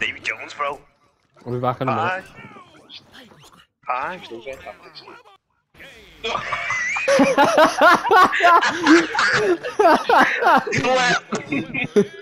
Davy Jones, bro. We'll be back in a minute. Aye. Aye, still get that.